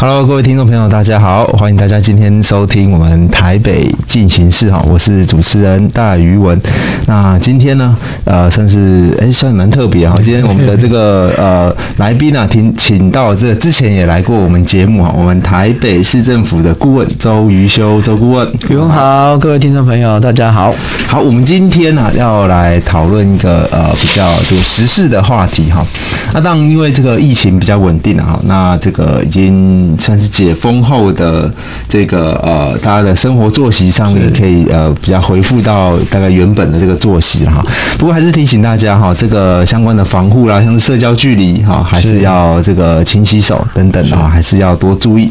Hello，各位听众朋友，大家好，欢迎大家今天收听我们台北进行式哈，我是主持人大余文。那今天呢，呃，算是哎，算蛮特别哈。今天我们的这个呃来宾呢，请请到这之前也来过我们节目哈，我们台北市政府的顾问周瑜修周顾问。余文好，各位听众朋友，大家好。好，我们今天呢要来讨论一个呃比较这个时事的话题哈。那当然，因为这个疫情比较稳定了哈，那这个已经算是解封后的这个呃大家的生活作息上面可以呃比较恢复到大概原本的这个作息了哈。不过还是提醒大家哈，这个相关的防护啦，像是社交距离哈，还是要这个勤洗手等等啊，还是要多注意。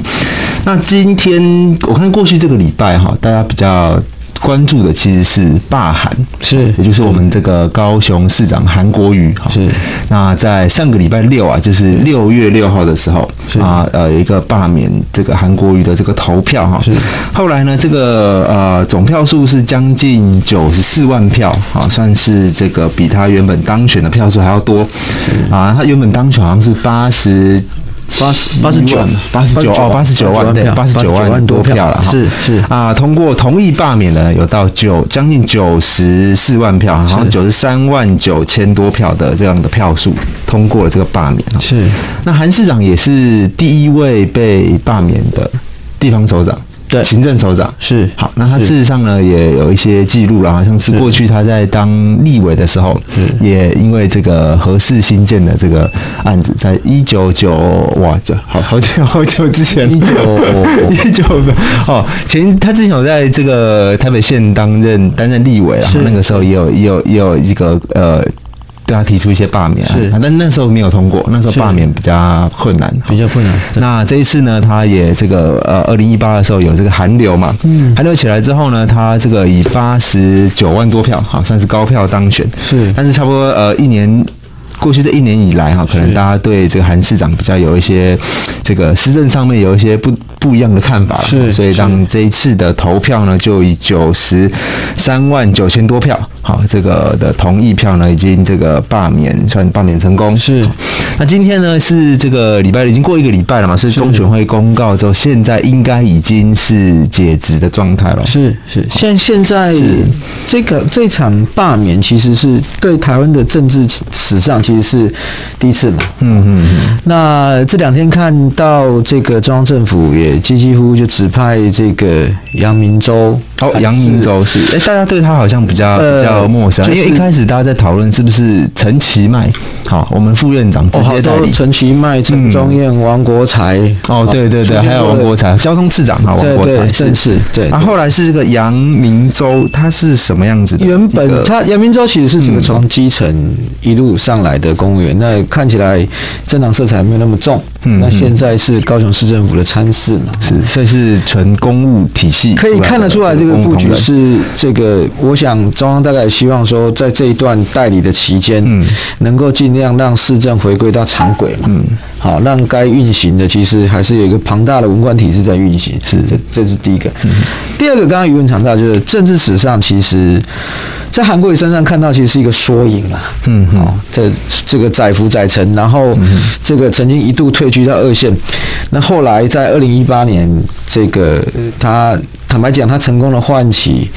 那今天我看过去这个礼拜哈，大家比较。关注的其实是罢韩，是，也就是我们这个高雄市长韩国瑜，是。那在上个礼拜六啊，就是六月六号的时候啊，呃，一个罢免这个韩国瑜的这个投票哈，是。后来呢，这个呃总票数是将近九十四万票，啊，算是这个比他原本当选的票数还要多，啊，他原本当选好像是八十。八十八十九，八十九哦，八十九万对，八十九万多票了哈。是是。啊，通过同意罢免的有到九将近九十四万票，好像九十三万九千多票的这样的票数通过了这个罢免是，那韩市长也是第一位被罢免的地方首长。对，行政首长。是。好，那他事实上呢也有一些记录了，好像是过去他在当立委的时候，也因为这个合适新建的这个案子，在一九九哇，就好好久 好久之前，一九一九哦，前他之前有在这个台北县担任担任立委啊，那个时候也有也有也有一个呃。对他提出一些罢免，是，但那时候没有通过，那时候罢免比较困难，比较困难。那这一次呢，他也这个呃，二零一八的时候有这个寒流嘛，嗯，寒流起来之后呢，他这个以八十九万多票，好，算是高票当选，是，但是差不多呃一年。过去这一年以来，哈，可能大家对这个韩市长比较有一些这个施政上面有一些不不一样的看法，是，所以当这一次的投票呢，就以九十三万九千多票，好，这个的同意票呢，已经这个罢免算罢免成功。是，那今天呢是这个礼拜已经过一个礼拜了嘛，是中选会公告之后，现在应该已经是解职的状态了。是是，现现在这个这场罢免其实是对台湾的政治史上。其实是第一次嘛，嗯嗯嗯。那这两天看到这个中央政府也几几乎就指派这个杨明洲，哦，杨明洲是，哎，大家对他好像比较比较陌生，因为一开始大家在讨论是不是陈其迈，好，我们副院长直接代理陈其迈、陈忠燕、王国才，哦，对对对，还有王国才，交通次长哈，王国才，正是对。然后后来是这个杨明洲，他是什么样子的？原本他杨明洲其实是整个从基层一路上来。的公务员，那看起来政党色彩没有那么重。嗯，那现在是高雄市政府的参事嘛？是，所以是纯公务体系。可以看得出来，这个布局是这个。我想中央大概希望说，在这一段代理的期间，嗯，能够尽量让市政回归到常轨嘛。嗯，好，让该运行的其实还是有一个庞大的文官体制在运行。是，这这是第一个。第二个，刚刚余文强大就是政治史上，其实在韩国瑜身上看到，其实是一个缩影啊。嗯，好，这这个载浮载沉，然后这个曾经一度退。居到二线，那后来在二零一八年，这个他坦白讲，他成功的唤起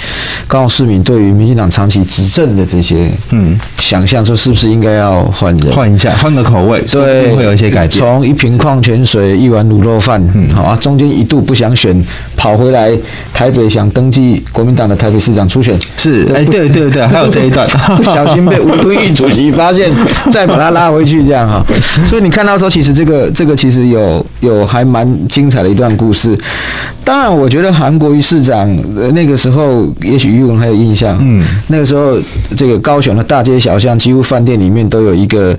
高雄市民对于民进党长期执政的这些嗯想象，说是不是应该要换人，换一下，换个口味，对，会有一些改变。从一瓶矿泉水、一碗卤肉饭，嗯，好啊，中间一度不想选，跑回来台北想登记国民党的台北市长初选，是，哎，对对对，还有这一段，不小心被吴敦义主席发现，再把他拉回去，这样哈。所以你看到说，其实这个。这个其实有有还蛮精彩的一段故事。当然，我觉得韩国瑜市长那个时候，也许余文还有印象。嗯，那个时候，这个高雄的大街小巷，几乎饭店里面都有一个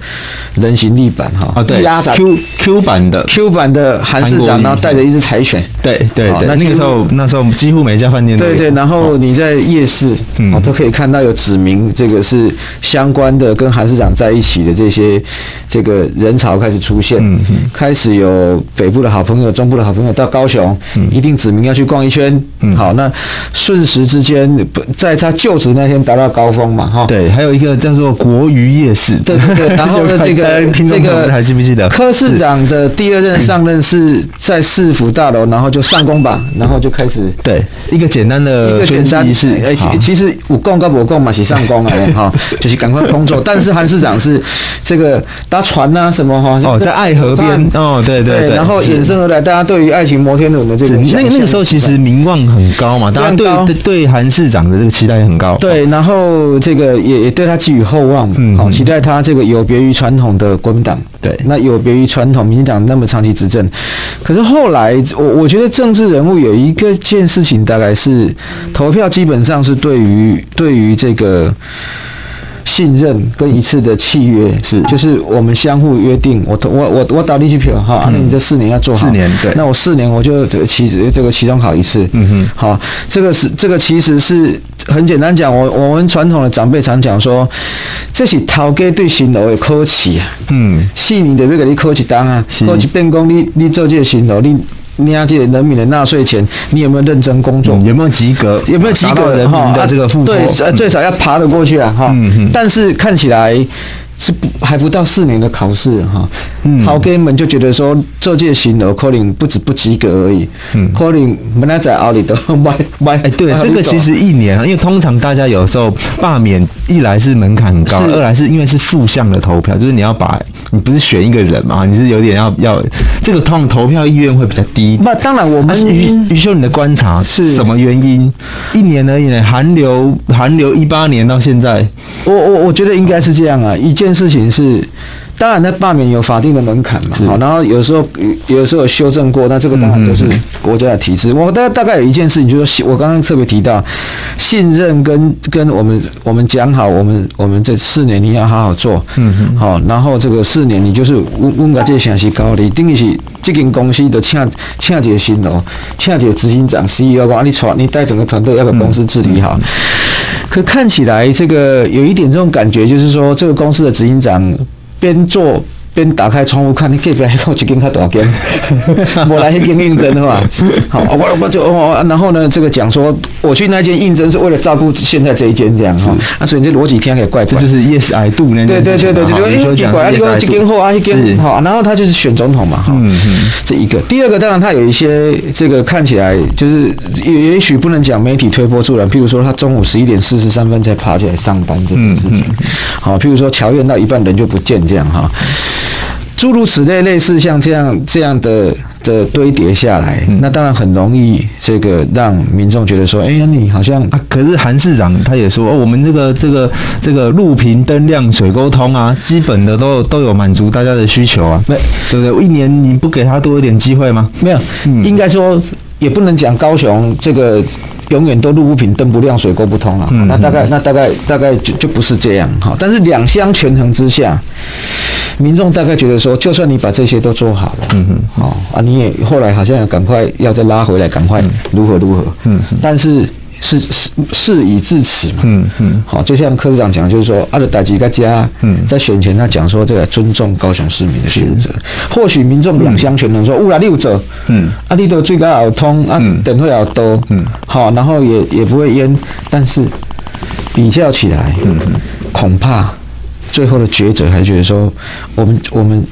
人形立板哈。啊，对，Q Q 版的。Q 版的韩市长，然后带着一只柴犬。对对对，那那个时候，那时候几乎每家饭店都对对，然后你在夜市，哦，都可以看到有指明这个是相关的，跟韩市长在一起的这些这个人潮开始出现。嗯开始有北部的好朋友、中部的好朋友到高雄，一定指明要去逛一圈，好，那瞬时之间，在他就职那天达到高峰嘛，哈。对，还有一个叫做国瑜夜市。对对对。然后呢，这个这个还记不记得？柯市长的第二任上任是在市府大楼，然后就上工吧，然后就开始对一个简单的一个简单仪式。哎，其实我供跟我供嘛是上工啊，哈，就是赶快工作。但是韩市长是这个搭船啊什么哈？哦，在爱河边哦，对对对。然后衍生而来，大家对于爱情摩天轮的这个那个那个时候其实名望很高嘛，大家对对韩市长的这个期待也很高。对，然后这个也也对他寄予厚望，嗯，好，期待他这个有别于传统的国民党，对，那有别于传统民进党那么长期执政。可是后来，我我觉得政治人物有一个件事情，大概是投票基本上是对于对于这个。信任跟一次的契约是，就是我们相互约定，我我我我打利息票哈，那你这四年要做好，四年对，那我四年我就期这个期中考一次，嗯哼，好，这个是这个其实是很简单讲，我我们传统的长辈常讲说，这是头家对新楼的客气啊，嗯，四年就要给你考一单啊，考一变工，你你做这个新楼你。你要记得人民的纳税钱，你有没有认真工作？有没有及格？有没有及格？人民的这个付对，最少要爬得过去啊！哈，但是看起来。是不还不到四年的考试哈，好哥们就觉得说这届新的可能不止不及格而已，，calling 本来在奥里都 歪歪哎，对，这个其实一年啊，因为通常大家有时候罢免，一来是门槛很高，二来是因为是负向的投票，就是你要把你不是选一个人嘛，你是有点要要这个通投票意愿会比较低。那当然，我们于于秀你的观察是什么原因？一年而已，寒流寒流一八年到现在，我我我觉得应该是这样啊，一件。事情是，当然，那罢免有法定的门槛嘛，好，然后有时候有时候有修正过，那这个当然都是国家的体制。我大大概有一件事情，就是，我刚刚特别提到，信任跟跟我们我们讲好，我们我们这四年你要好好做，嗯嗯，好，然后这个四年你就是问问个这详细高的，等于是这间公司的请请几个新楼，请几个执行长 CEO 讲，你传你带整个团队要把公司治理好。可看起来这个有一点这种感觉，就是说这个公司的执行长边做。边打开窗户看，你可以不要靠几根看多少根，我来一根应征的话，好，我我就哦，然后呢，这个讲说我去那间应征是为了照顾现在这一间这样哈，啊，所以这逻辑听起来怪怪，这就是 yes I do 那对对对对，就因为奇怪，你说几根后啊一间好，然后他就是选总统嘛哈，嗯嗯，这一个，第二个当然他有一些这个看起来就是也也许不能讲媒体推波助澜，譬如说他中午十一点四十三分才爬起来上班这件事情，好，譬如说乔院到一半人就不见这样哈。诸如此类，类似像这样这样的的堆叠下来，那当然很容易这个让民众觉得说，哎呀，你好像啊。可是韩市长他也说，哦，我们这个这个这个路平灯亮水沟通啊，基本的都都有满足大家的需求啊，那对不对？一年你不给他多一点机会吗？没有，应该说也不能讲高雄这个永远都路不平灯不亮水沟不通啊。那大概那大概大概就就不是这样哈。但是两相权衡之下。民众大概觉得说，就算你把这些都做好了，嗯哼，哦啊，你也后来好像要赶快要再拉回来，赶快如何如何，嗯，但是是是事已至此嘛，嗯嗯，好，就像科长讲，就是说阿德达吉个家，嗯，在选前他讲说这个尊重高雄市民的选择，或许民众两相权衡说，乌拉六者，嗯，阿力都最高要通，啊，等会要多，嗯，好，然后也也不会淹，但是比较起来，嗯嗯，恐怕。最后的抉择，还觉得说，我们我们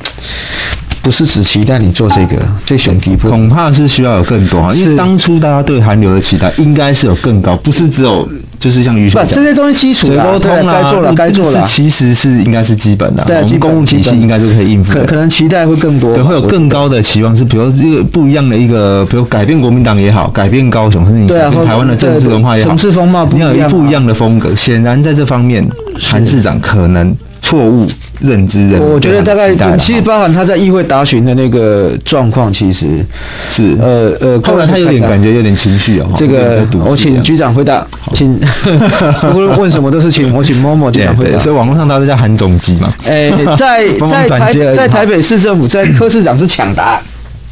不是只期待你做这个，这选题恐怕是需要有更多啊。因为当初大家对韩流的期待应该是有更高，不是只有就是像于秀讲这些东西基础水沟通该做了，该做了，其实是应该是基本的。对，公共体系应该就可以应付。可可能期待会更多，对，会有更高的期望，是比如这个不一样的一个，比如改变国民党也好，改变高雄，甚至改变台湾的政治文化也好，城市风貌不一样，不一样的风格。显然在这方面，韩市长可能。错误认知，认我觉得大概其实包含他在议会答询的那个状况，其实是呃呃，后来他有点感觉有点情绪哦。这个我请局长回答，请 无论问什么都是请 我请某某局长回答。所以网络上大家叫韩总机嘛。哎，在 在台在台北市政府，在柯市长是抢答。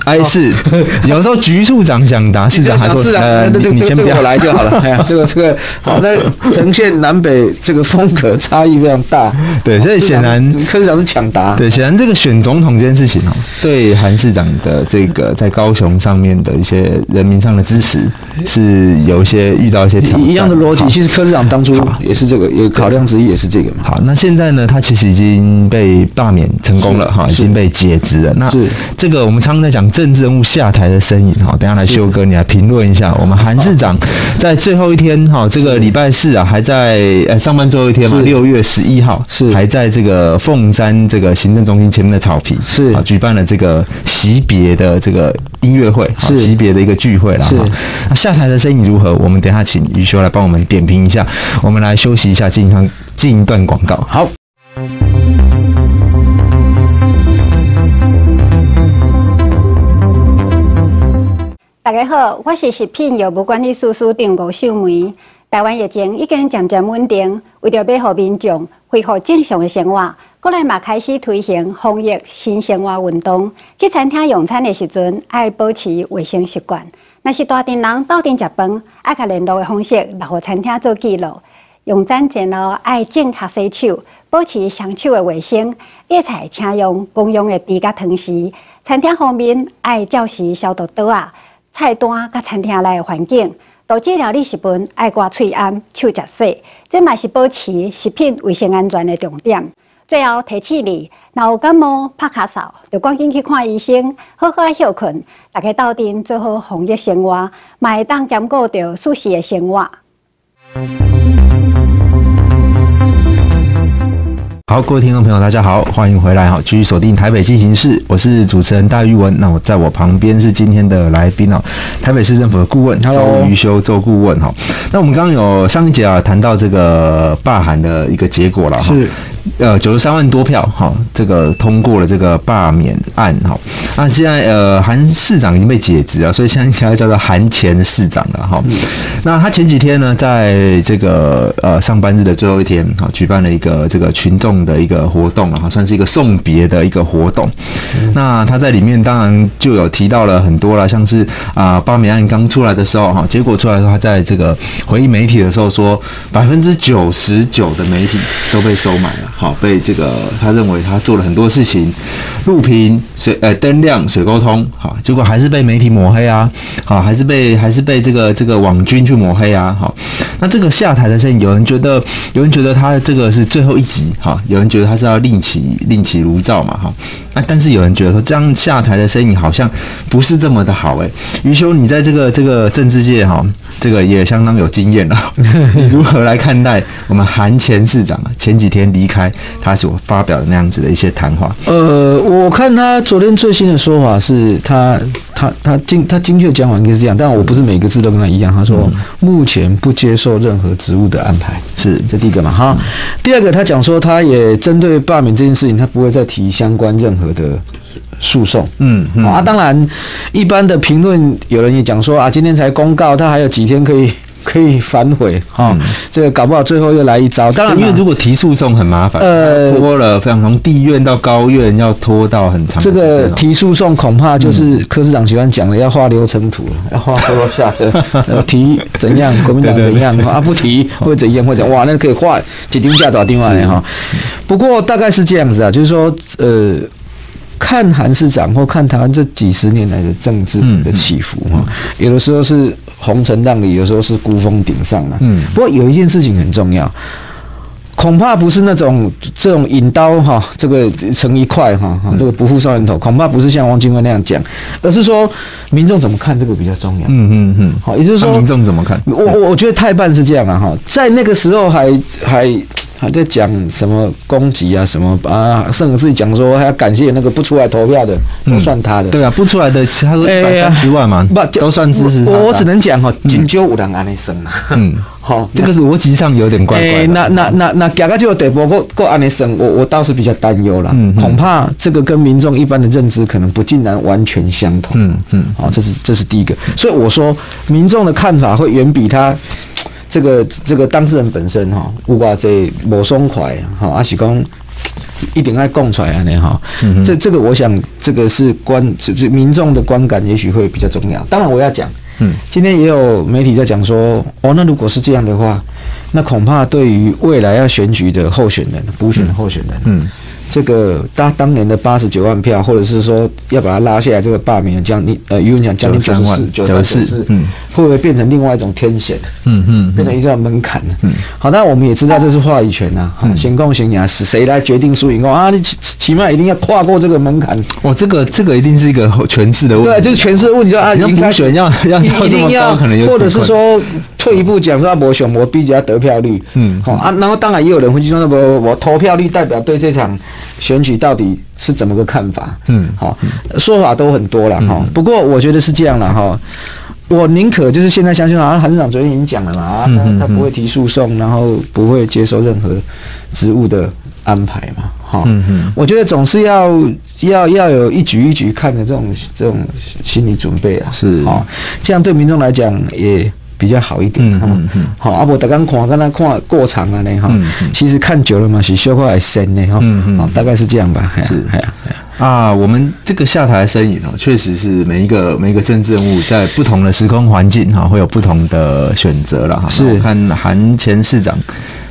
哎，是有时候局处长想答，市长还说，呃，你先不要来就好了。哎呀，这个这个好，那呈现南北这个风格差异非常大。对，所以显然柯市长是抢答。对，显然这个选总统这件事情哦，对韩市长的这个在高雄上面的一些人民上的支持是有一些遇到一些挑战。一样的逻辑，其实柯市长当初也是这个，也考量之一也是这个嘛。好，那现在呢，他其实已经被罢免成功了哈，已经被解职了。那这个我们常常在讲政治人物下台的身影哈，等下来修哥你来评论一下，我们韩市长在最后一天哈，这个礼拜四啊，还在呃上班最后一天嘛，六月十一号是还在这个凤山这个行政中心前面的草皮是啊举办了这个惜别的这个音乐会，是惜别的一个聚会了哈。那下台的身影如何？我们等下请余修来帮我们点评一下。我们来休息一下，进行进一段广告。好。家好，我是食品药物管理司司长吴秀梅。台湾疫情已经渐渐稳定，为着要让民众恢复正常的生活，国内嘛开始推行防疫新生活运动。去餐厅用餐的时阵，爱保持卫生习惯。若是大店人到店食饭，爱甲联络的方式留互餐厅做记录。用餐前后爱正确洗手，保持双手的卫生。野菜请用公用的箸甲汤匙。餐厅方面爱照时消毒刀啊。菜单甲餐厅内环境，导致了你食品爱挂喙安、手食细，这嘛是保持食品卫生安全的重点。最后提醒你，若有感冒、拍咳嗽，就赶紧去看医生，好好休困。大家斗阵做好防疫生活，嘛会当兼顾着舒适的生活。好，各位听众朋友，大家好，欢迎回来哈，继续锁定台北进行式，我是主持人戴玉文。那我在我旁边是今天的来宾哦，台北市政府的顾问周瑜修周顾问哈。那我们刚刚有上一节啊谈到这个罢韩的一个结果了哈。是。呃，九十三万多票，哈，这个通过了这个罢免案，哈。那现在呃，韩市长已经被解职了，所以现在应该叫做韩前市长了，哈。那他前几天呢，在这个呃上班日的最后一天，哈，举办了一个这个群众的一个活动了，哈，算是一个送别的一个活动。那他在里面当然就有提到了很多了，像是啊罢免案刚出来的时候，哈，结果出来的时候，他在这个回应媒体的时候说，百分之九十九的媒体都被收买了。好，被这个他认为他做了很多事情，录屏、水呃灯亮、水沟通，好，结果还是被媒体抹黑啊，好，还是被还是被这个这个网军去抹黑啊，好，那这个下台的事情，有人觉得有人觉得他这个是最后一集，哈，有人觉得他是要另起另起炉灶嘛，哈，那但是有人觉得说这样下台的声音好像不是这么的好，哎，余修，你在这个这个政治界哈，这个也相当有经验了，你如何来看待我们韩前市长啊？前几天离开。他所发表的那样子的一些谈话，呃，我看他昨天最新的说法是他他他精他精确讲法应该是这样，但我不是每个字都跟他一样。他说目前不接受任何职务的安排，是这第一个嘛哈。第二个他讲说他也针对罢免这件事情，他不会再提相关任何的诉讼。嗯啊，当然一般的评论有人也讲说啊，今天才公告，他还有几天可以。可以反悔哈，这个搞不好最后又来一招。当然，因为如果提诉讼很麻烦，呃，拖了，非常从地院到高院要拖到很长。这个提诉讼恐怕就是柯市长喜欢讲的，要画流程图，要画多落下的 提怎样，国民党怎样啊？不提会怎样？或者哇，那可以画几丁价多少丁万哈？不过大概是这样子啊，就是说呃。看韩市长或看台湾这几十年来的政治的起伏哈，有的时候是红尘浪里，有时候是孤峰顶上了。嗯，不过有一件事情很重要，恐怕不是那种这种引刀哈，这个成一块哈，这个不负少年头，恐怕不是像汪精卫那样讲，而是说民众怎么看这个比较重要。嗯嗯嗯，好，也就是说民众怎么看？我我我觉得太半是这样啊哈，在那个时候还还。还在讲什么攻击啊？什么啊？甚至是讲说还要感谢那个不出来投票的，都算他的。对啊，不出来的，他说百分之万嘛，不都算支持我我只能讲哈，金九五人安尼生啊。嗯，好，这个逻辑上有点怪怪。那那那那，加个就得不过过安尼生，我我倒是比较担忧了。嗯，恐怕这个跟民众一般的认知可能不尽然完全相同。嗯嗯，好，这是这是第一个。所以我说，民众的看法会远比他。这个这个当事人本身哈，不管这某松快哈，阿是讲一定爱供出来啊！呢哈，这这个我想这个是观这这民众的观感，也许会比较重要。当然我要讲，嗯，今天也有媒体在讲说，哦，那如果是这样的话，那恐怕对于未来要选举的候选人、补选的候选人，嗯。这个当当年的八十九万票，或者是说要把它拉下来，这个罢免将近呃，余文强将近九十四，九十四，嗯，会不会变成另外一种天险？嗯嗯，变成一种门槛呢？嗯，好，那我们也知道这是话语权呐，哈，行共行啊，是谁来决定输赢？啊，你起起码一定要跨过这个门槛。哇，这个这个一定是一个权势的问题，对，就是权势的问题，就啊，你补选要要一定要，或者是说退一步讲说，我选我比较得票率，嗯，好啊，然后当然也有人会去说，那我我投票率代表对这场。选举到底是怎么个看法？嗯，好，说法都很多了哈。不过我觉得是这样了哈。我宁可就是现在相信，好像韩市长昨天已经讲了嘛，啊，他不会提诉讼，然后不会接受任何职务的安排嘛，哈。嗯嗯。我觉得总是要要要有一局一局看的这种这种心理准备啊，是啊，这样对民众来讲也。比较好一点，嗯嗯，好，阿伯大刚看，刚才看过场了呢，哈，其实看久了嘛，是消化还深的，哈，嗯嗯，大概是这样吧，是，哎呀，啊，我们这个下台身影哦，确实是每一个每一个政治人物在不同的时空环境哈，会有不同的选择了哈，是，看韩前市长。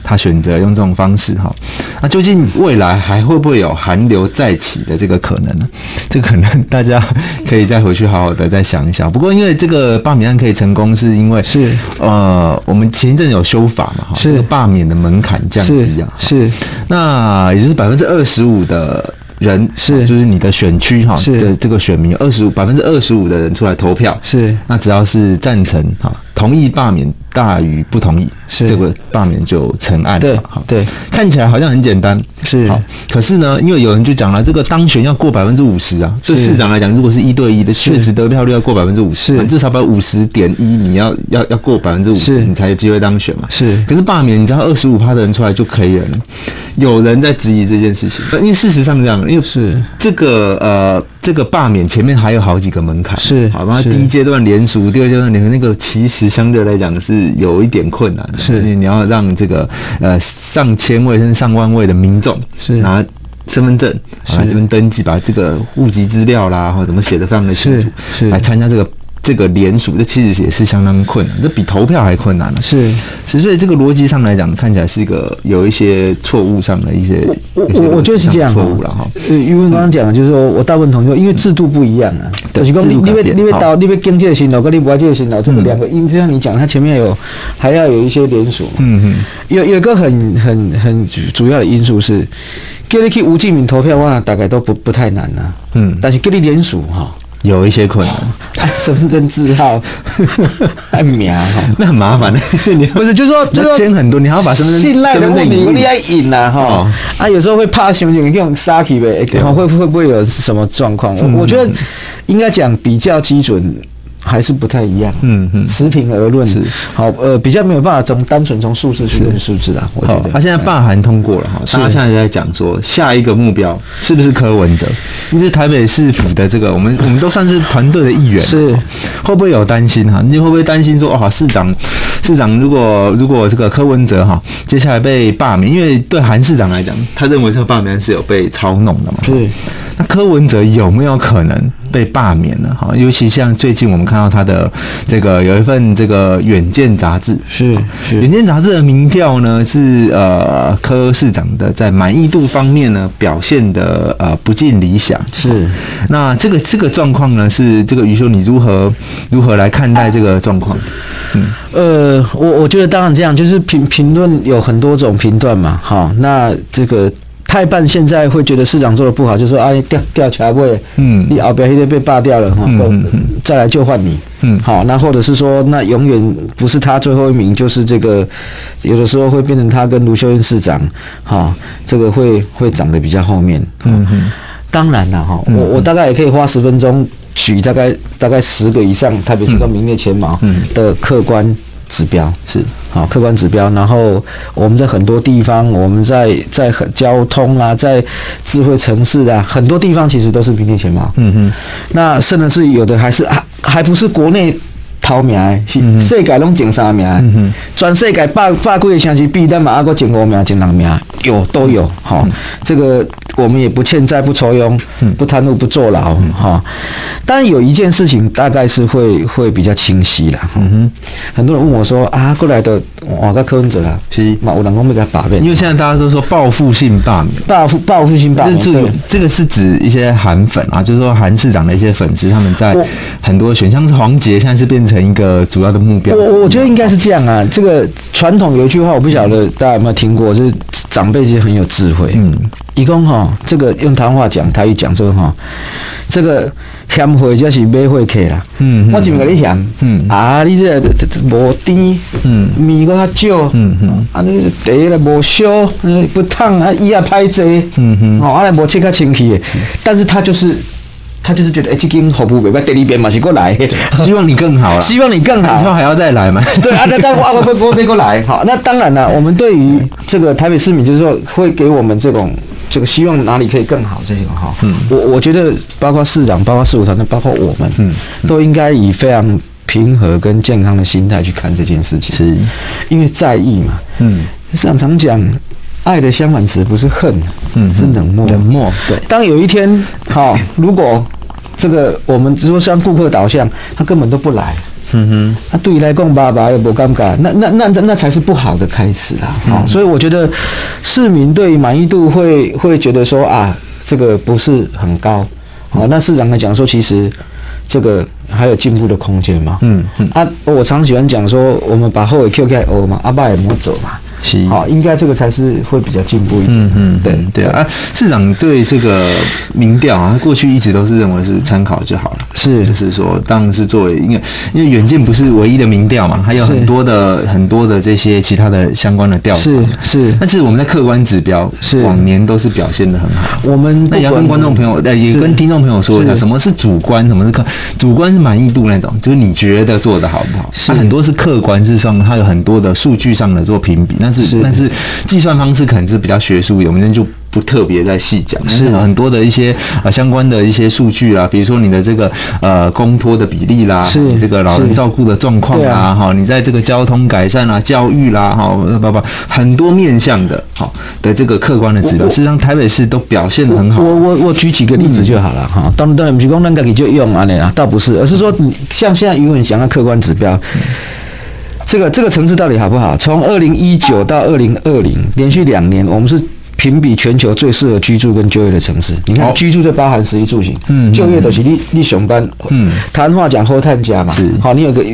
他选择用这种方式哈，那究竟未来还会不会有寒流再起的这个可能呢？这可能大家可以再回去好好的再想一想。不过因为这个罢免案可以成功，是因为是。呃，我们前一阵有修法嘛，哈，是。罢免的门槛降低啊，是，那也就是百分之二十五的人是，就是你的选区哈的这个选民二十五百分之二十五的人出来投票。是，那只要是赞成哈。同意罢免大于不同意，是这个罢免就成案。对，好，对，看起来好像很简单，是。好，可是呢，因为有人就讲了，这个当选要过百分之五十啊。对市长来讲，如果是一对一的，确实得票率要过百分之五十，至少把五十点一，你要要要过百分之五十，你才有机会当选嘛。是。可是罢免，你知道二十五趴的人出来就可以了。有人在质疑这件事情，因为事实上是这样，因为是这个呃。这个罢免前面还有好几个门槛，是好吧？第一阶段联署，第二阶段联署，那个其实相对来讲是有一点困难的，是你要让这个呃上千位甚至上万位的民众是拿身份证来这边登记，把这个户籍资料啦或怎么写的非常的清楚，是来参加这个。这个联署，这其实也是相当困难，这比投票还困难了。是，所以这个逻辑上来讲，看起来是一个有一些错误上的一些。我我我觉得是这样错误了哈。呃，余文刚刚讲的就是说我大部分同学，因为制度不一样啊。就是讲你你别你别到你别经济的新楼，跟你不要这个新楼，这个两个，因为就像你讲，它前面有还要有一些联署。嗯嗯。有有一个很很很主要的因素是，给你去吴敬敏投票的话，大概都不不太难呐。嗯。但是给你联署哈。有一些困难，身份证字号，还名哈，那很麻烦的。你不是，就是说，就签很多，你还要把身份证信赖的问题，你要引呐哈。啊，有时候会怕行不行？用杀气呗，会会不会有什么状况？我我觉得应该讲比较基准。还是不太一样，嗯嗯，持平而论是好，呃，比较没有办法从单纯从数字去论数字啊。我觉得他现在罢韩通过了哈，大家现在在讲说下一个目标是不是柯文哲？因为台北市府的这个，我们我们都算是团队的一员，是会不会有担心哈？你会不会担心说哦，市长市长如果如果这个柯文哲哈接下来被罢免，因为对韩市长来讲，他认为这个罢免是有被操弄的嘛？是。那柯文哲有没有可能被罢免了？哈，尤其像最近我们看到他的这个有一份这个《远见》杂志，是是《远见》杂志的民调呢，是呃柯市长的在满意度方面呢表现的呃不尽理想。是，那这个这个状况呢，是这个余修你如何如何来看待这个状况？嗯，呃，我我觉得当然这样，就是评评论有很多种评断嘛，好，那这个。太办现在会觉得市长做的不好，就说啊，调调起来会，嗯，你后边那个被罢掉了哈，嗯再来就换你，嗯，好，那或者是说，那永远不是他最后一名，就是这个，有的时候会变成他跟卢秀燕市长，哈，这个会会长得比较后面，嗯嗯，当然了哈，我我大概也可以花十分钟举大概大概十个以上，特别是都名列前茅的客观。指标是。好客观指标，然后我们在很多地方，我们在在很交通啊，在智慧城市啊，很多地方其实都是名列前茅。嗯哼，那甚至是有的还是还还不是国内头名的，是世界拢前三名的，全世界百百几个城市比，咱嘛阿个前五名、前六名，有都有好。这个我们也不欠债、不抽佣、不贪污、不坐牢哈。但有一件事情大概是会会比较清晰啦。很多人问我说啊，过来的我个柯文哲啊，是嘛？有人讲要给他罢免，因为现在大家都说报复性罢免，报复报复性罢免，这个这个是指一些韩粉啊，就是说韩市长的一些粉丝，他们在很多选项是黄杰，现在是变成一个主要的目标。我我觉得应该是这样啊。这个传统有一句话，我不晓得大家有没有听过，就是长辈其实很有智慧。嗯，一共哈，这个用谈话讲，台语讲这个哈，这个嫌会就是买会客啦。嗯，我前面跟你嫌，嗯啊，你这无甜，嗯，面搁较少，嗯嗯，啊你茶咧无烧，不烫啊，伊也歹做，嗯哼，哦，啊来无切较清气的，但是他就是。他就是觉得，哎，这间服务袂歹，第二遍嘛是过来，希望你更好了，希望你更好，以后还要再来嘛？对啊，那但我我我别过来，好，那当然了，我们对于这个台北市民，就是说会给我们这种这个希望哪里可以更好，这个哈，嗯，我我觉得包括市长，包括市务团队，包括我们，嗯，都应该以非常平和跟健康的心态去看这件事情，是，因为在意嘛，嗯，市长常讲。爱的相反词不是恨，嗯，是冷漠。冷漠。对。当有一天，好，如果这个我们说像顾客导向，他根本都不来，嗯哼，那对于来讲，爸爸又不尴尬，那那那那才是不好的开始啊。好，所以我觉得市民对满意度会会觉得说啊，这个不是很高。哦，那市长来讲说，其实这个还有进步的空间嘛。嗯嗯。啊，我常喜欢讲说，我们把后尾 Q K O 嘛，阿爸也摸走嘛。是好，应该这个才是会比较进步一点。嗯嗯，对对啊。市长对这个民调啊，过去一直都是认为是参考就好了。是，就是说，当然是作为，因为因为远见不是唯一的民调嘛，还有很多的很多的这些其他的相关的调查。是是。但是我们在客观指标，是往年都是表现的很好。我们那也要跟观众朋友，呃，也跟听众朋友说一下，什么是主观，什么是客？主观是满意度那种，就是你觉得做的好不好？是很多是客观之上，它有很多的数据上的做评比，但是但是。计算方式可能是比较学术，我们就不特别在细讲。是很多的一些呃相关的一些数据啊，比如说你的这个呃公托的比例啦，是这个老人照顾的状况啊，哈，你在这个交通改善啊、教育啦，哈，不不，很多面向的，好，的这个客观的指标，事实上台北市都表现的很好。我我我举几个例子就好了哈，当然当然不是讲咱自己就用啊那啊，倒不是，而是说你像现在余文祥的客观指标。这个这个层次到底好不好？从二零一九到二零二零，连续两年，我们是。评比全球最适合居住跟就业的城市，你看居住就包含十一住行，嗯，就业的是你你上班，嗯，谈话讲后探家嘛，是好，你有个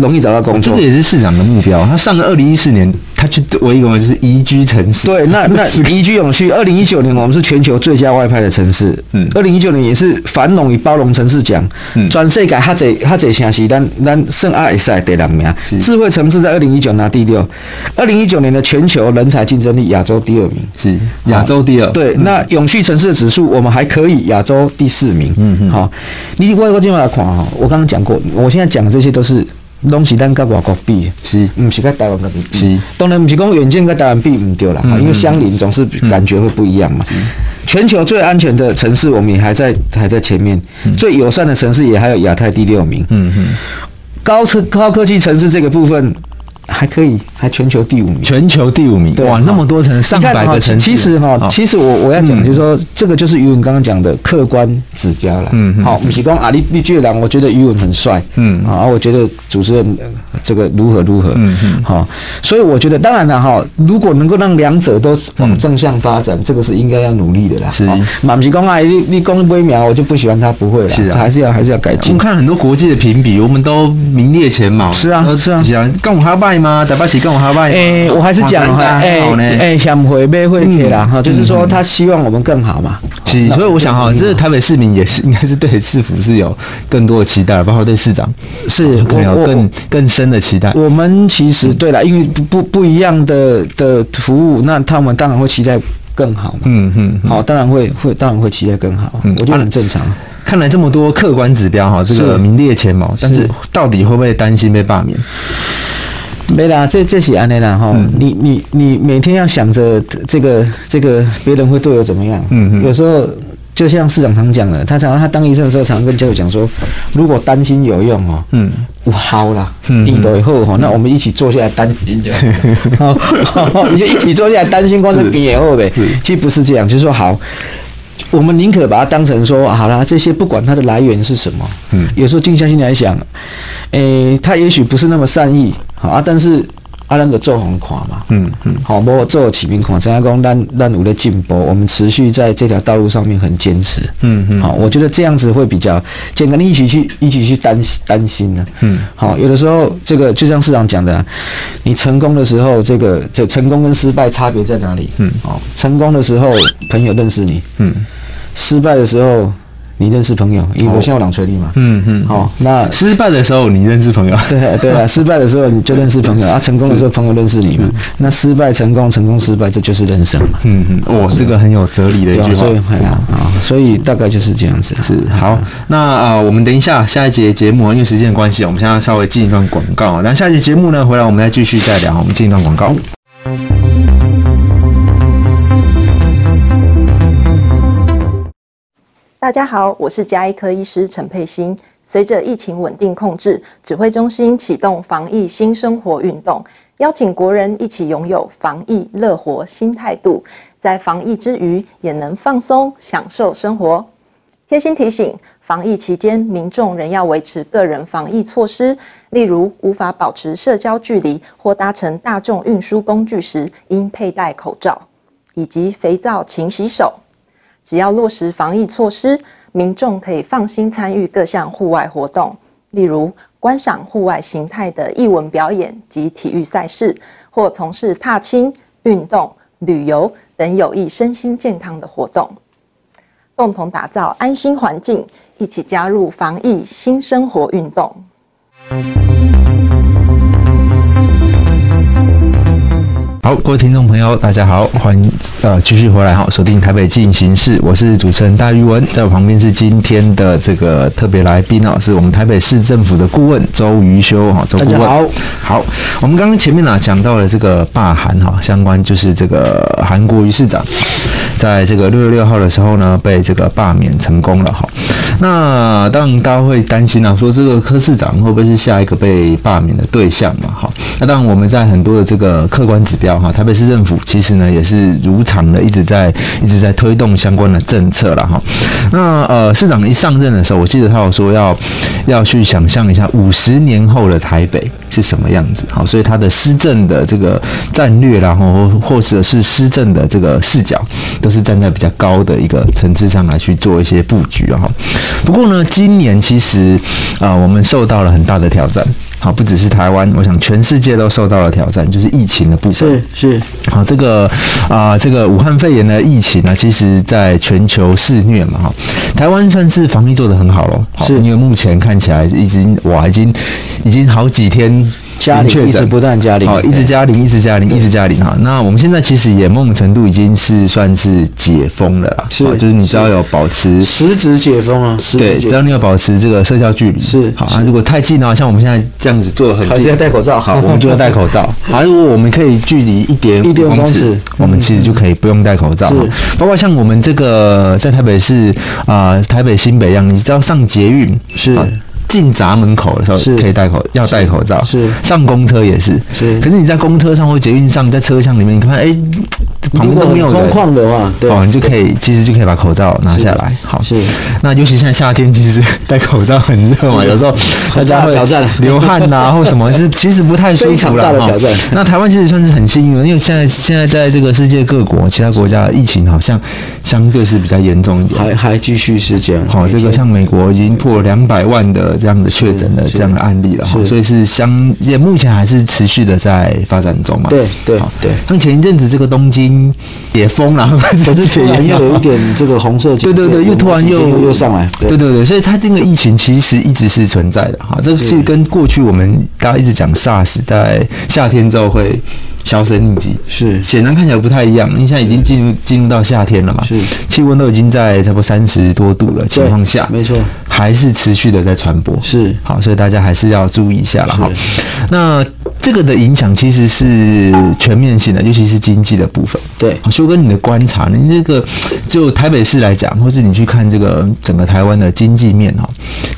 容易找到工作，这个也是市长的目标。他上个二零一四年，他去唯一个就是宜居城市，对，那那 宜居永续。二零一九年我们是全球最佳外派的城市，嗯，二零一九年也是繁荣与包容城市奖，嗯，转世改哈侪哈侪城市，咱咱圣阿尔赛第两名，智慧城市在二零一九拿第六，二零一九年的全球人才竞争力亚洲第二名，是。亚洲第二，对，那永续城市的指数我们还可以，亚洲第四名。嗯嗯，好，你外国这边来看哈，我刚刚讲过，我现在讲的这些都是东西，但跟外国比，是，不是跟台湾比，是，当然不是讲远见跟台湾比唔对啦，因为相邻总是感觉会不一样嘛。全球最安全的城市，我们也还在还在前面，最友善的城市也还有亚太第六名。嗯哼，高科高科技城市这个部分。还可以，还全球第五名。全球第五名，哇，那么多城，上百个城。其实哈，其实我我要讲，就是说，这个就是余文刚刚讲的客观指标了。嗯好，我们提供阿里丽巨人，我觉得余文很帅。嗯。啊，我觉得主持人这个如何如何。嗯嗯。好，所以我觉得，当然了哈，如果能够让两者都往正向发展，这个是应该要努力的啦。是。马不是讲啊，你你讲微苗，我就不喜欢他，不会了。是啊。还是要还是要改进。我们看很多国际的评比，我们都名列前茅。是啊，是啊。跟我还要拜。吗？台北市跟我还拜？诶，我还是讲哈，诶诶，想回呗会给啦哈，就是说他希望我们更好嘛。是，所以我想哈，这台北市民也是 应该是对市府是有更多的期待，包括对市长是可能有更更深的期待。我们其实对了，因为不不不一样的的服务，那他们当然会期待更好嘛。嗯嗯，好，当然会会当然会期待更好，我觉得很正常。看来这么多客观指标哈，这个名列前茅，但是到底会不会担心被罢免？没啦，这这是安尼啦哈。你你你每天要想着这个这个别人会对我怎么样？嗯嗯。有时候就像市长常讲的，他常常他当医生的时候，常常跟教友讲说，如果担心有用哦，嗯，我好啦，病了以后哈，那我们一起坐下来担心就好，你就一起坐下来担心光是病以后呗。其实不是这样，就是说好，我们宁可把它当成说好了，这些不管它的来源是什么，嗯，有时候静下心来想，诶，他也许不是那么善意，好啊，但是。啊，咱就做红看嘛，嗯嗯，好，无做起兵看，怎样讲？咱咱有在进步，我们持续在这条道路上面很坚持，嗯嗯，好，我觉得这样子会比较，简单，一起去一起去担担心呢，嗯，好，有的时候这个就像市长讲的，你成功的时候，这个这成功跟失败差别在哪里？嗯，哦，成功的时候朋友认识你，嗯，失败的时候。你认识朋友，因为我现在有两锤力嘛。嗯嗯。好，那失败的时候你认识朋友。对对啊，失败的时候你就认识朋友啊，成功的时候朋友认识你嘛。那失败成功，成功失败，这就是人生嘛。嗯嗯。哦，这个很有哲理的一句话。啊，所以大概就是这样子。是好，那啊，我们等一下下一节节目，因为时间关系，我们现在稍微进一段广告。那下一节节目呢，回来我们再继续再聊。我们进一段广告。大家好，我是加医科医师陈佩欣。随着疫情稳定控制，指挥中心启动防疫新生活运动，邀请国人一起拥有防疫乐活新态度，在防疫之余也能放松享受生活。贴心提醒：防疫期间，民众仍要维持个人防疫措施，例如无法保持社交距离或搭乘大众运输工具时应佩戴口罩，以及肥皂勤洗手。只要落实防疫措施，民众可以放心参与各项户外活动，例如观赏户外形态的艺文表演及体育赛事，或从事踏青、运动、旅游等有益身心健康的活动，共同打造安心环境，一起加入防疫新生活运动。好，各位听众朋友，大家好，欢迎呃继续回来哈，锁定台北进行式，我是主持人大玉文，在我旁边是今天的这个特别来宾哦，是我们台北市政府的顾问周瑜修哈，周顾问。好，好，我们刚刚前面呢讲到了这个罢韩哈，相关就是这个韩国瑜市长，在这个六月六号的时候呢，被这个罢免成功了哈。那当然大家会担心啊，说这个柯市长会不会是下一个被罢免的对象嘛？哈，那当然我们在很多的这个客观指标。哈，台北市政府其实呢也是如常的一直在一直在推动相关的政策了哈。那呃，市长一上任的时候，我记得他有说要要去想象一下五十年后的台北是什么样子。好，所以他的施政的这个战略，然后或者是施政的这个视角，都是站在比较高的一个层次上来去做一些布局哈。不过呢，今年其实啊，我们受到了很大的挑战。好，不只是台湾，我想全世界都受到了挑战，就是疫情的部分。是是，好，这个啊，这个武汉肺炎的疫情呢，其实在全球肆虐嘛，哈，台湾算是防疫做得很好了，是因为目前看起来已经哇，已经已经好几天。加零一直不断加零，好，一直加零，一直加零，一直加零哈。那我们现在其实也某种程度已经是算是解封了啦，是，就是你只要有保持实质解封啊，对，只要你有保持这个社交距离是好啊。如果太近的话，像我们现在这样子做很近，还是要戴口罩，好，我们就要戴口罩。好，如果我们可以距离一点一点公尺，我们其实就可以不用戴口罩。是，包括像我们这个在台北市啊，台北新北一样，你知道上捷运是。进闸门口的时候可以戴口，要戴口罩。是上公车也是。是。可是你在公车上或捷运上，在车厢里面，你看，哎，旁边都没有空旷的话，对哦，你就可以，其实就可以把口罩拿下来。好。是。那尤其现在夏天，其实戴口罩很热嘛，有时候大家会流汗呐，或什么，是其实不太舒服了。挑战。那台湾其实算是很幸运，因为现在现在在这个世界各国，其他国家疫情好像相对是比较严重一点，还还继续是这样。好，这个像美国已经破两百万的这样的确诊的。这样的案例了哈，所以是相也目前还是持续的在发展中嘛。对对对，像前一阵子这个东京也封了，可是 突然又有一点这个红色，对对对，又突然又又上来，对对对，所以它这个疫情其实一直是存在的哈。这是跟过去我们大家一直讲 SARS 在夏天之后会。销声匿迹是，显然看起来不太一样。因为现在已经进入进入到夏天了嘛？是，气温都已经在差不多三十多度了情况下，没错，还是持续的在传播。是，好，所以大家还是要注意一下了哈。那这个的影响其实是全面性的，尤其是经济的部分。对，修哥，你的观察，你这个就台北市来讲，或是你去看这个整个台湾的经济面哈，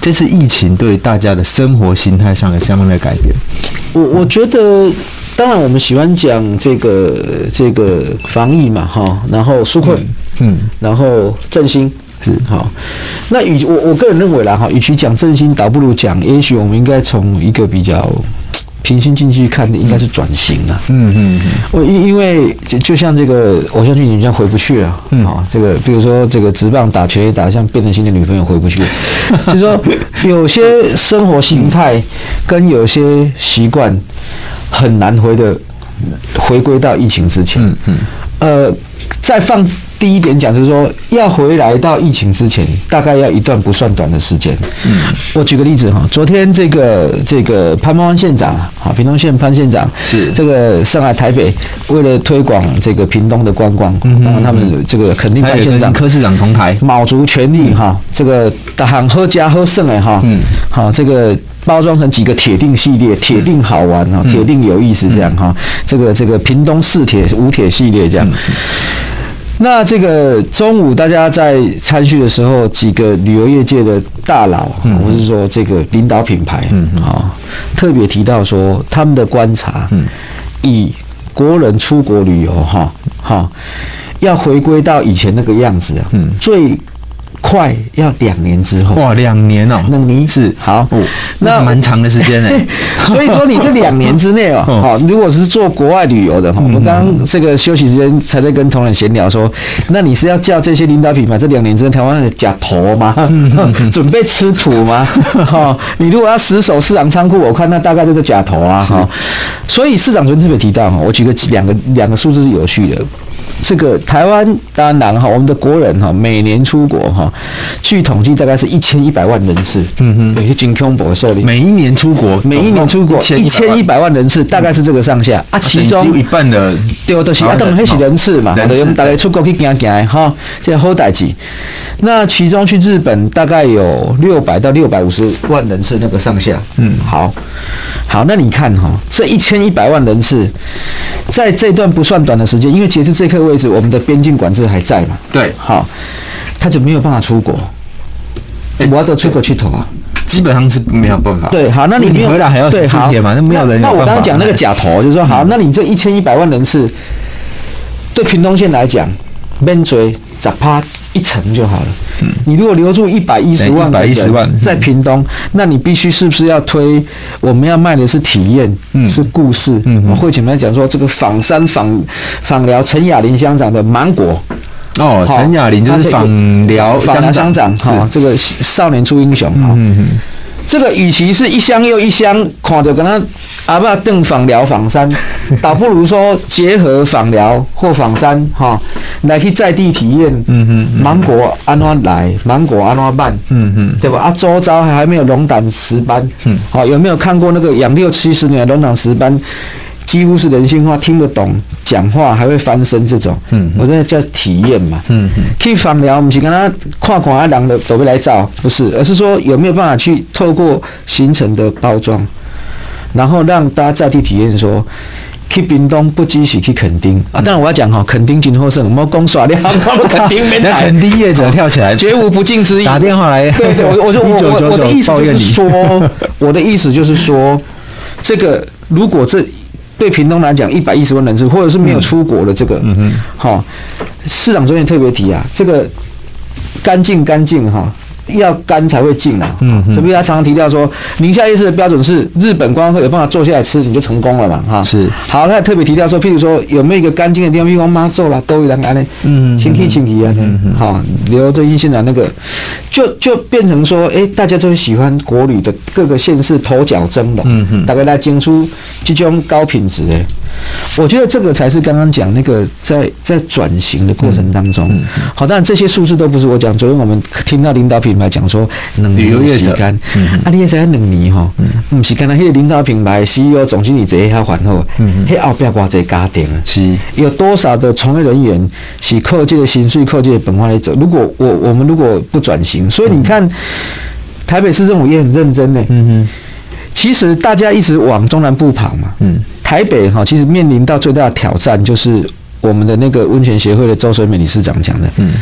这次疫情对大家的生活形态上有相当的改变。我我觉得，当然我们喜欢讲这个这个防疫嘛，哈，然后纾困，嗯，然后振兴。是好，那与我我个人认为啦哈，与其讲振兴，倒不如讲，也许我们应该从一个比较平心静气看的，应该是转型了。嗯嗯嗯。我因因为就就像这个偶像剧，你这样回不去了。嗯。啊，这个比如说这个直棒打拳打，像变成新的女朋友回不去。就是说，有些生活形态跟有些习惯很难回的回归到疫情之前。嗯嗯。呃，再放。低一点讲就是说，要回来到疫情之前，大概要一段不算短的时间。嗯，我举个例子哈，昨天这个这个潘邦县长啊，屏东县潘县长是这个上海台北，为了推广这个屏东的观光，当然他们这个肯定潘县长、柯市长同台，卯足全力哈，这个大喊喝家喝剩哎哈，嗯，好，这个包装成几个铁定系列，铁定好玩啊，铁定有意思这样哈，这个这个屏东四铁五铁系列这样。那这个中午大家在参叙的时候，几个旅游业界的大佬，我是说这个领导品牌，啊，特别提到说他们的观察，以国人出国旅游，哈，哈，要回归到以前那个样子，嗯，最。快要两年之后哇，两年哦，那你是好，那蛮长的时间呢。所以说你这两年之内哦，好，如果是做国外旅游的哈，我们刚刚这个休息时间才在跟同仁闲聊说，那你是要叫这些领导品牌这两年之内台湾的假头吗？准备吃土吗？哈，你如果要死守市场仓库，我看那大概就是假头啊哈。所以市长昨天特别提到哈，我举个两个两个数字是有序的。这个台湾当然哈，我们的国人哈，每年出国哈，据统计大概是一千一百万人次。嗯哼，有些金空博受理。每一年出国，每一年出国一千一百万人次，大概是这个上下啊。其中一半的对，都是啊，等于是人次嘛。我们大家出国去行行哈，这好代志。那其中去日本大概有六百到六百五十万人次那个上下。嗯，好，好，那你看哈，这一千一百万人次，在这段不算短的时间，因为截至这刻为止，我们的边境管制还在嘛？对，好，他就没有办法出国。我要到出国去投啊，基本上是没有办法。对，好，那你你回来还要四天嘛？那没有人。那我刚刚讲那个假投，就是说，好，那你这一千一百万人次，对屏东县来讲，边追咋趴？一层就好了。嗯，你如果留住一百一十万一百一十万在屏东，那你必须是不是要推？我们要卖的是体验，是故事。嗯，我会简单讲说这个访山访访聊陈雅玲乡长的芒果。哦，陈雅玲就是访聊访聊乡长，哈，这个少年出英雄。嗯嗯。这个与其是一箱又一箱，看着跟他阿爸邓访疗访山，倒不如说结合访疗或访山哈，来去在地体验。嗯哼，芒果安怎来？芒果安怎办？嗯哼，对吧？啊，周遭还还没有龙胆石斑。嗯，好，有没有看过那个养六七十年龙胆石斑？几乎是人性化，听得懂，讲话还会翻身这种，嗯，我这叫体验嘛，嗯嗯，去访聊，不是跟他跨跨啊，两的都会来找，不是，而是说有没有办法去透过行程的包装，然后让大家在地体验，说去屏东不只是去垦丁。啊，当然我要讲哈，垦丁今后是什么公耍料，垦丁没来，垦丁业者跳起来，绝无不敬之意，打电话来，对对，我我就我我我的意思就是说，我的意思就是说，这个如果这。对屏东来讲，一百一十万人次，或者是没有出国的这个，哈，市长昨天特别提啊，这个干净干净哈。要干才会净啊，嗯，所以他常常提到说，宁夏夜市的标准是日本观光客有办法坐下来吃，你就成功了嘛，哈，是。好，他也特别提到说，譬如说有没有一个干净的地方，比如妈做了都一人安呢，嗯，清气清气啊，好，留着一些的那个，就就变成说，哎，大家都喜欢国旅的各个县市头角争龙，嗯嗯，大概来竞出这种高品质的。我觉得这个才是刚刚讲那个在在转型的过程当中，好，当然这些数字都不是我讲。昨天我们听到领导品牌讲说，旅游业者，啊，你也在两年哈，不是干那些领导品牌 CEO 总经理这一下还后，迄后边挂这家庭啊，是。有多少的从业人员是靠这个薪水、靠这个本化来走？如果我我们如果不转型，所以你看台北市政府也很认真呢。嗯哼。其实大家一直往中南部跑嘛，嗯，台北哈，其实面临到最大的挑战就是我们的那个温泉协会的周水美理事长讲的，嗯。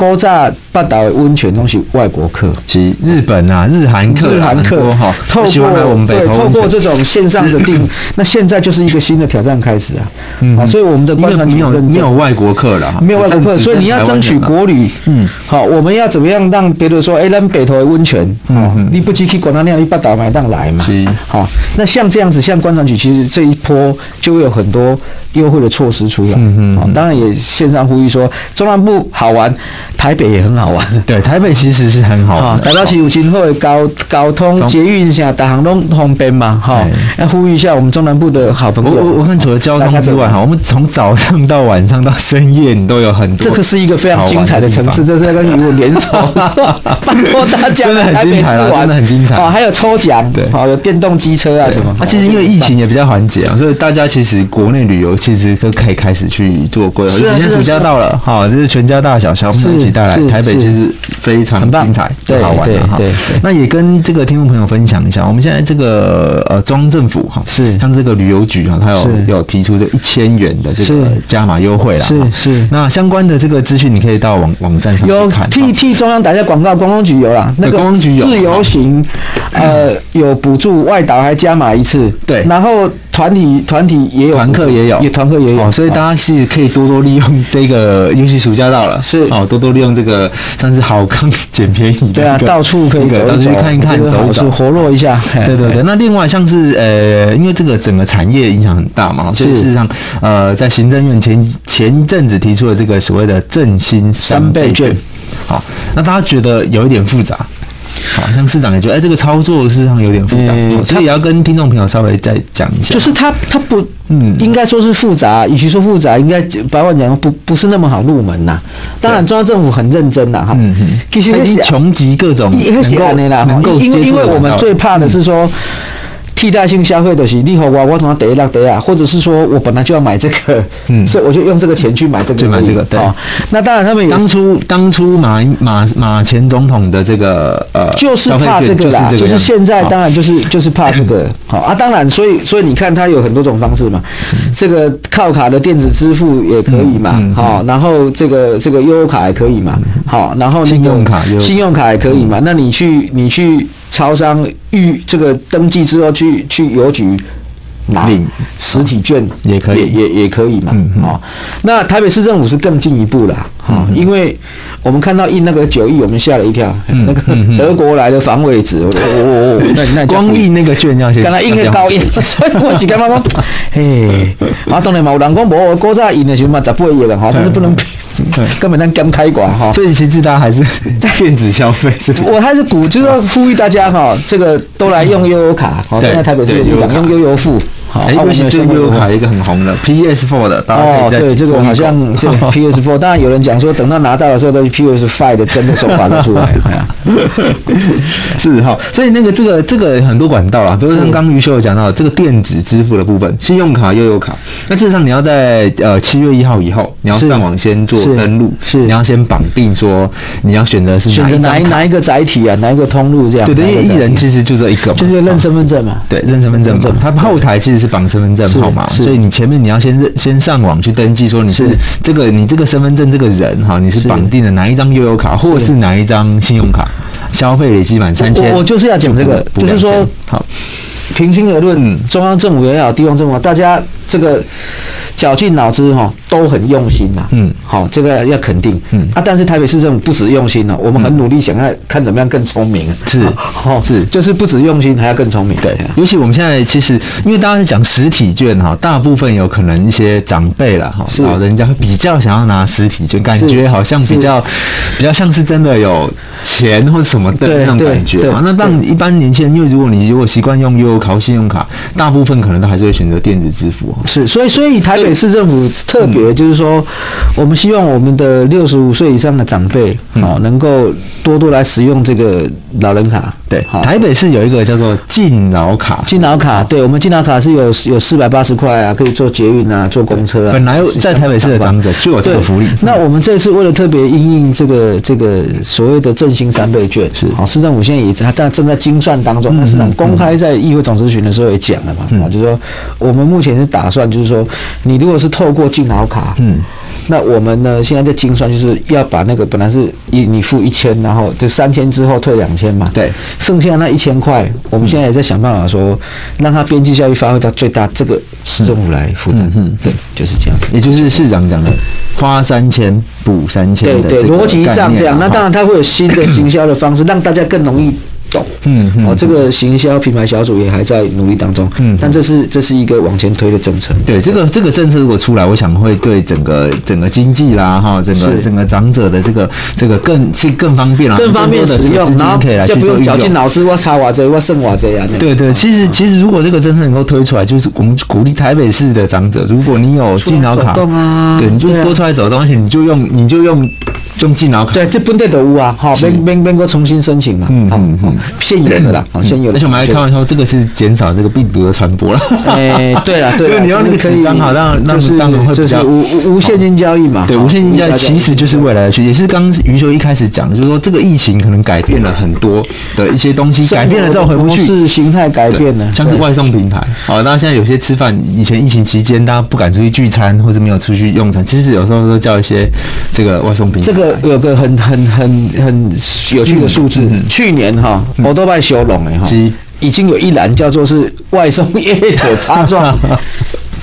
高炸半岛温泉东西，外国客，是日本啊，日韩客，日韩客。哈，透过对，透过这种线上的订，那现在就是一个新的挑战开始啊，嗯，所以我们的观团没有没有外国客了，没有外国客，所以你要争取国旅，嗯，好，我们要怎么样让别人说，哎，咱北投的温泉，嗯，你不去去广那样，你八岛买档来嘛，好，那像这样子，像观团局，其实这一波就会有很多优惠的措施出来，嗯嗯，当然也线上呼吁说，中南部好玩。台北也很好玩，对，台北其实是很好玩。台北市有今后的交交通捷运下，大航都方便嘛，哈。要呼吁一下我们中南部的好朋友。我我我看除了交通之外，哈，我们从早上到晚上到深夜，你都有很多。这个是一个非常精彩的城市，这是要跟你我联手，拜托大家。真的很精彩了，真的很精彩。哦，还有抽奖，对，好有电动机车啊什么。那其实因为疫情也比较缓解啊，所以大家其实国内旅游其实都可以开始去做规划。今天暑假到了，好，这是全家大小小朋带来台北。其实非常精彩，很好玩的哈。那也跟这个听众朋友分享一下，我们现在这个呃中央政府哈，是像这个旅游局哈，它有有提出这一千元的这个加码优惠啦。是是。那相关的这个资讯，你可以到网网站上有替替中央打下广告，观光局有啦，那个观光局有自由行，呃，有补助外岛还加码一次。对，然后。团体团体也有，团客也有，也团客也有，所以大家是可以多多利用这个，尤其暑假到了，是哦，多多利用这个，算是好康捡便宜。对啊，到处可以走一走，看一看，走走，活络一下。对对对。那另外像是呃，因为这个整个产业影响很大嘛，所以事实上呃，在行政院前前一阵子提出了这个所谓的振兴三倍券，好，那大家觉得有一点复杂。好像市长也觉得，哎，这个操作事实上有点复杂，所以也要跟听众朋友稍微再讲一下。就是他他不，嗯，应该说是复杂，与其说复杂，应该白话讲不不是那么好入门呐。当然，中央政府很认真呐，哈，其实已经穷极各种能够因为因为我们最怕的是说。替代性消费的是你和我，我从得一拉得啊，或者是说我本来就要买这个，嗯，所以我就用这个钱去买这个，就买这个，对。那当然，他们当初当初马马马前总统的这个呃，就是怕这个啦，就是现在当然就是就是怕这个，好啊，当然，所以所以你看，它有很多种方式嘛，这个靠卡的电子支付也可以嘛，好，然后这个这个悠游卡也可以嘛，好，然后信用卡信用卡也可以嘛，那你去你去。超商预这个登记之后去去邮局拿实体券也可以，也也可以嘛。哦，那台北市政府是更进一步了，哈，因为我们看到印那个九亿，我们吓了一跳。那个德国来的防卫纸，我我那那光印那个券要先，刚才印个高印，所以我就干嘛讲，嘿，啊，当然嘛，有人讲无，国早印的时候嘛，十八亿了哈，但是不能。根本那刚开馆哈，所以其实大家还是电子消费是。我还是鼓，就是说呼吁大家哈，这个都来用悠游卡。好，现在台北市局长用悠游付。好，尤其这个悠游卡一个很红的 PS4 的。哦，对，这个好像这 PS4，当然有人讲说，等到拿到的时候，都是 PS5 的真的手法都出来 了。是哈，所以那个这个这个很多管道啊，比如像刚于秀有讲到这个电子支付的部分，信用卡、悠游卡。那事实上你要在呃七月一号以后，你要上网先做登录，是你要先绑定说你要选择是选择哪一哪一个载体啊，哪一个通路这样。对对，因为艺人其实就这一个，就是认身份证嘛。对，认身份证嘛。它后台其实是绑身份证号码，所以你前面你要先认先上网去登记，说你是这个你这个身份证这个人哈，你是绑定的哪一张悠游卡，或是哪一张信用卡，消费累计满三千。我就是要讲这个，就是说好。平心而论，中央政府也好，地方政府，大家这个绞尽脑汁哈，都很用心呐。嗯，好，这个要肯定。嗯啊，但是台北市政府不止用心了，我们很努力，想要看怎么样更聪明。是，哦是，就是不止用心，还要更聪明。对，尤其我们现在其实，因为大家是讲实体券哈，大部分有可能一些长辈了哈，老人家会比较想要拿实体券，感觉好像比较比较像是真的有钱或者什么的那种感觉啊。那当一般年轻人，因为如果你如果习惯用优。考信用卡，大部分可能都还是会选择电子支付。是，所以，所以台北市政府特别就是说，我们希望我们的六十五岁以上的长辈，哦，能够多多来使用这个老人卡。对，好台北市有一个叫做敬老卡，敬老卡，对我们敬老卡是有有四百八十块啊，可以坐捷运啊，坐公车啊。本来在台北市的长者就有这个福利。那我们这次为了特别因应这个这个所谓的振兴三倍券，是好，市政府现在也在正正在精算当中。那市长公开在议会总咨询的时候也讲了嘛，啊，就是说我们目前是打算，就是说你如果是透过敬老卡，嗯，那我们呢现在在精算，就是要把那个本来是一你付一千，然后就三千之后退两千嘛，对，剩下那一千块，我们现在也在想办法说，让它边际效益发挥到最大，这个市政府来负担，嗯，对，就是这样。也就是市长讲的，花三千补三千对对，逻辑上这样。那当然，它会有新的行销的方式，让大家更容易懂。嗯嗯哦，这个行销品牌小组也还在努力当中。嗯但这是这是一个往前推的政策。对这个这个政策如果出来，我想会对整个整个经济啦哈，整个整个长者的这个这个更是更方便啦，更方便的使用，然后可以来就不用。绞尽脑汁，我差瓦这，我剩我这样。对对，其实其实如果这个政策能够推出来，就是我们鼓励台北市的长者，如果你有敬老卡，啊对，你就多出来走动，而且你就用你就用用敬老卡，对，这本地都有啊，好，边边边个重新申请嘛，好嗯嗯嗯好现有的啦，好，现有的。而且我们还开玩笑，这个是减少这个病毒的传播了。哎，对了 对你要那个可以纸张好让让就是当然会比较就是无无无现金交易嘛，对，好无限金交易其实就是未来的趋势，也是刚刚余修一开始讲的，就是说这个疫情可能改变了很多的一些东西，改变了之后回不去。是形态改变了，像是外送平台，好，那现在有些吃饭，以前疫情期间大家不敢出去聚餐或者没有出去用餐，其实有时候都叫一些这个外送平台。这个有个很很很很有趣的数字，去年哈，我都拜修龙哎哈，已经有一栏叫做是外送业者插撞。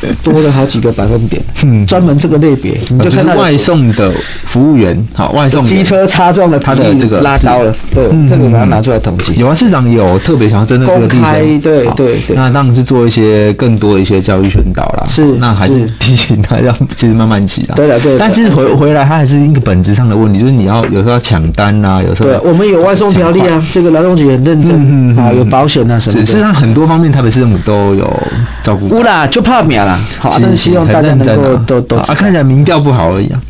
多了好几个百分点，嗯专门这个类别，你呃就看到有外送的服务员，好，外送机车擦撞了他的这个拉高了，对，嗯特别把它拿出来统计。有啊，市长有特别想要针对这个地开，对对对那当然是做一些更多的一些教育宣导啦。是那还是是提醒他要其实慢慢骑啦。对了对了但其实回回来，它还是一个本质上的问题，就是你要有时候要抢单啊，有时候对，我们有外送条例啊，这个劳动局很认真嗯啊，有保险啊什么的。事实上很多方面，台北市政府都有照顾。乌啦，就怕命啦，好，啊但是希望大家能够都都啊，看起来民调不好而已啊，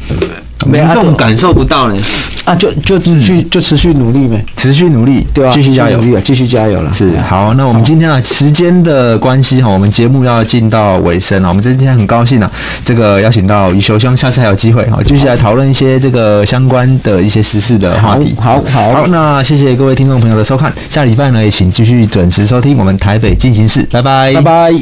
民众感受不到呢，啊，就就持续就持续努力呗，持续努力，对吧？继续加油继续加油了。是好，那我们今天啊，时间的关系哈，我们节目要进到尾声了。我们今天很高兴啊，这个邀请到余修，希望下次还有机会哈，继续来讨论一些这个相关的一些时事的话题。好好好好，那谢谢各位听众朋友的收看，下礼拜呢也请继续准时收听我们台北进行式，拜拜，拜拜。